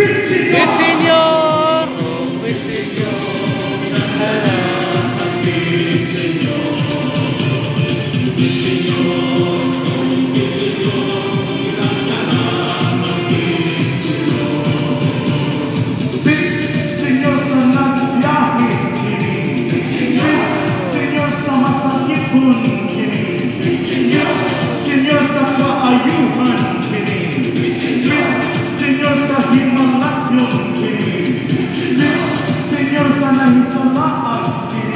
With Senyor! With Señor Pakistan'da Hristiyanlar var.